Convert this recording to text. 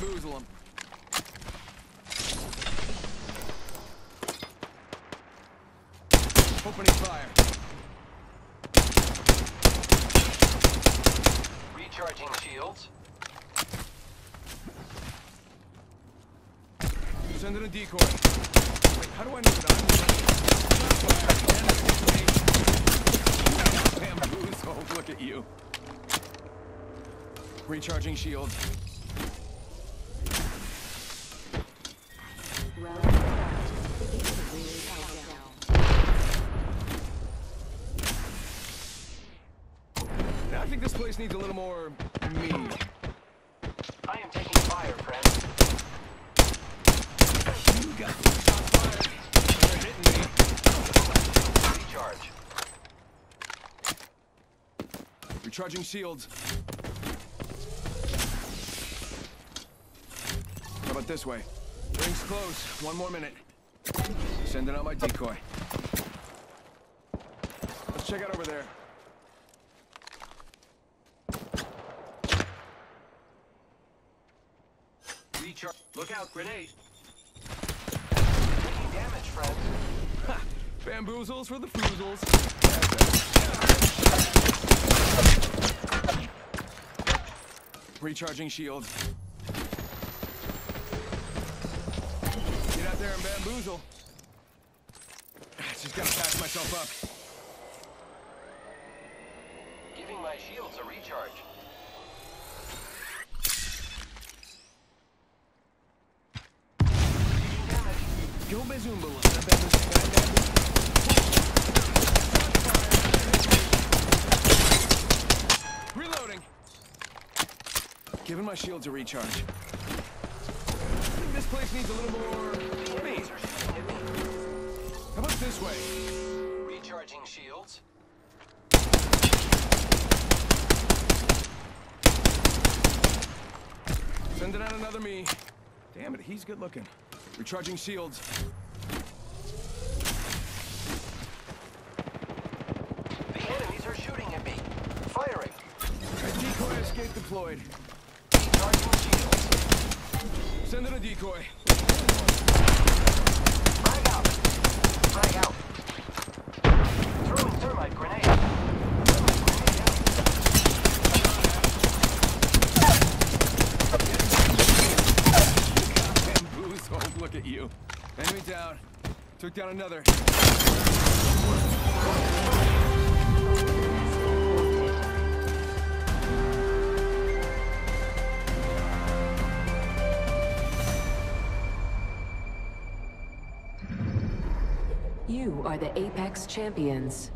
bamboozle him. Opening fire. Recharging shields. Sending a decoy. Wait, how do I know that I'm the Bamboozle, oh, look at you. Recharging shield. Think this place needs a little more me. I am taking fire, friend. You got shots fired. They're hitting me. Recharge. Recharging shields. How about this way? Ring's close. One more minute. Sending out my decoy. Let's check out over there. Recharge. Look out, grenade. Taking damage, friend. Bamboozles for the foozles. Recharging shield. Get out there and bamboozle. Just gotta patch myself up. Giving my shields a recharge. Taking damage. Go Bazumba. Reloading. Giving my shields a recharge. I think this place needs a little more me. Are shooting at me. How about this way? Recharging shields. Sending out another me. Damn it, he's good looking. Recharging shields. The enemies are shooting at me. Firing. A Decoy escape deployed. Recharging shields. Sending a decoy. Frag out. Frag out. Throwing thermite grenade. Thermite grenade out. Bamboozle, look at you. Enemy down. Took down another. You are the Apex Champions.